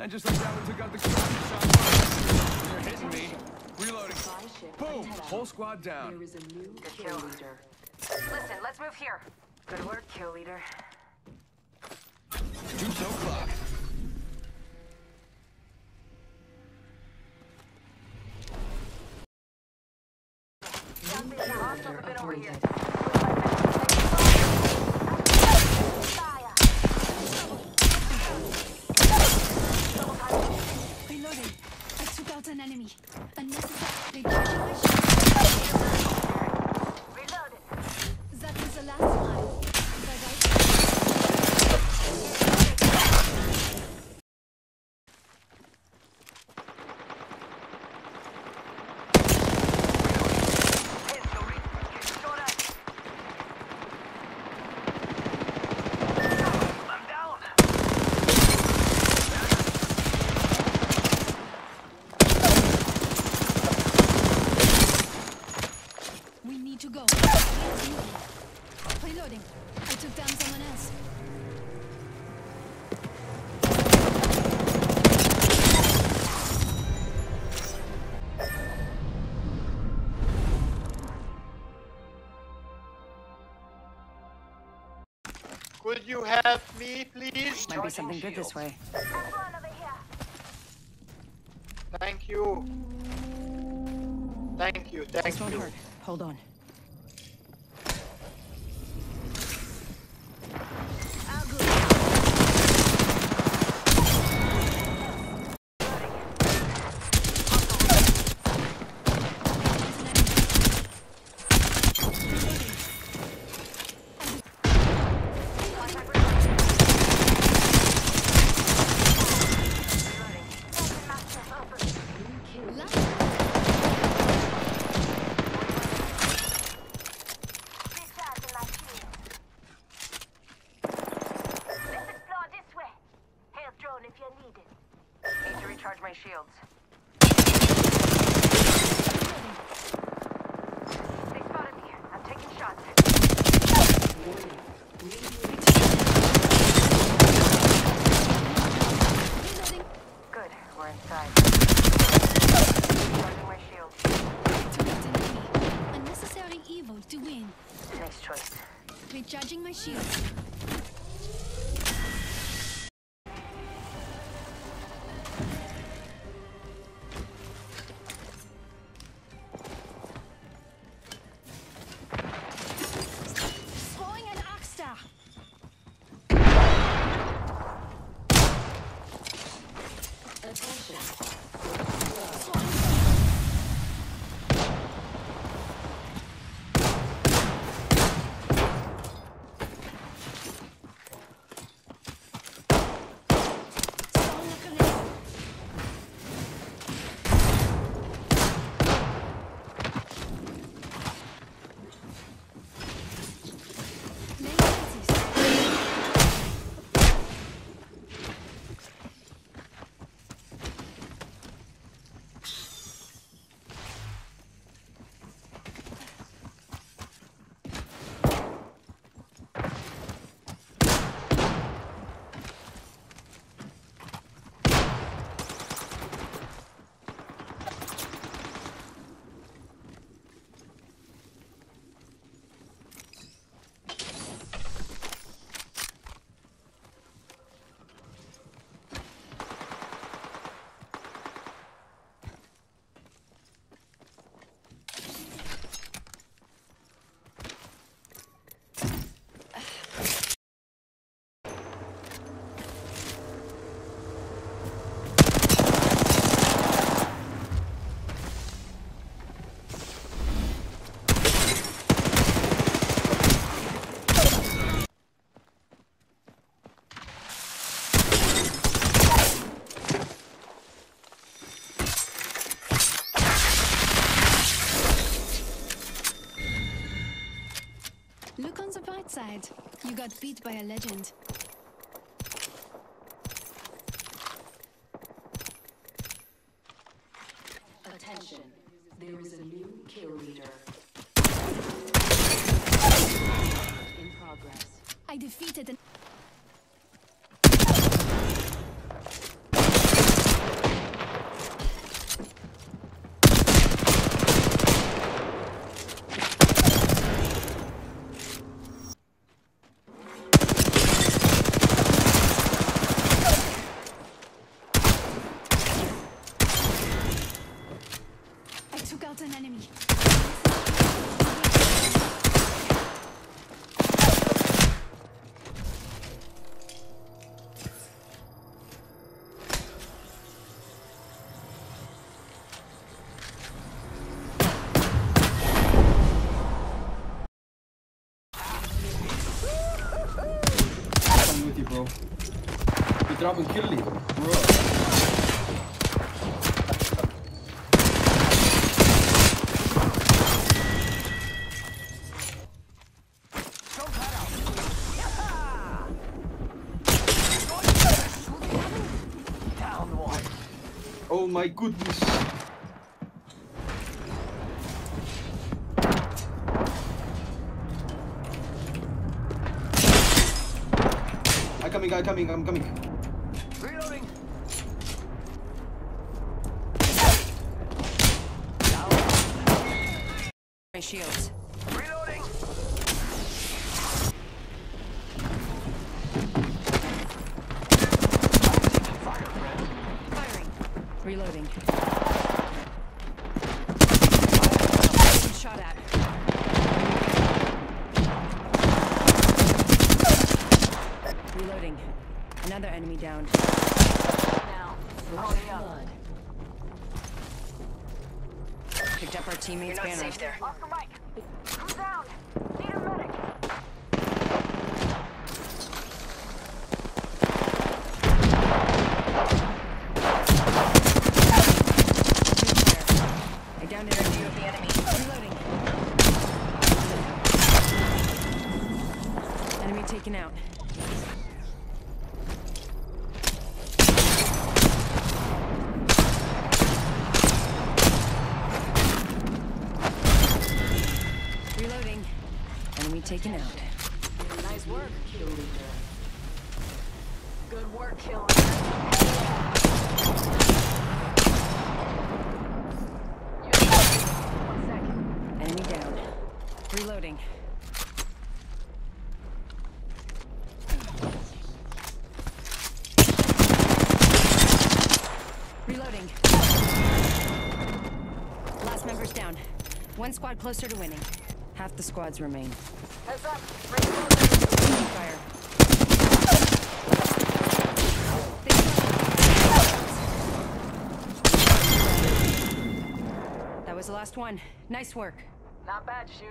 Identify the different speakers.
Speaker 1: And just like that, we took out the karate shot. They're hitting me. Reloading. Boom! Whole squad down.
Speaker 2: There is a new
Speaker 3: Good
Speaker 2: kill
Speaker 3: kill.
Speaker 2: leader.
Speaker 3: Listen, let's move here. Good work, kill leader.
Speaker 1: Two so clock.
Speaker 3: Jump in, hostiles have been over here.
Speaker 4: Enemy. Unnecessary.
Speaker 5: You help me, please?
Speaker 3: Might be something good this way.
Speaker 5: Thank you. Thank you, thank
Speaker 3: This won't hurt. Hold on. Shields. They spotted me. I'm taking shots. Good. We're inside. Recharging my shields.
Speaker 4: Took enemy. Unnecessary evil to win.
Speaker 3: Nice choice.
Speaker 4: Recharging my shield. Side. You got beat by a legend.
Speaker 2: Attention. There is a new kill leader. In progress.
Speaker 4: I defeated an
Speaker 6: an enemy. Bro. You drop and kill me, bro. My goodness. I'm coming, I'm coming, I'm coming.
Speaker 1: Reloading.
Speaker 7: My shields.
Speaker 1: Reloading.
Speaker 7: Reloading. Shot at. Reloading. Another enemy down.
Speaker 3: Now, hurry up.
Speaker 7: Picked up our teammate's banner.
Speaker 3: Oscar Mike. Who's down? Need a medic.
Speaker 7: I downed an enemy. the enemy. Reloading. Enemy taken out. Reloading. Enemy taken out.
Speaker 3: Nice work.
Speaker 2: Kill leader.
Speaker 3: Good work, kill. One second.
Speaker 7: Enemy down. Reloading. Last member's down. One squad closer to winning. Half the squads remain.
Speaker 3: Heads up.
Speaker 7: Fire. That was the last one. Nice work.
Speaker 3: Not bad, shoot.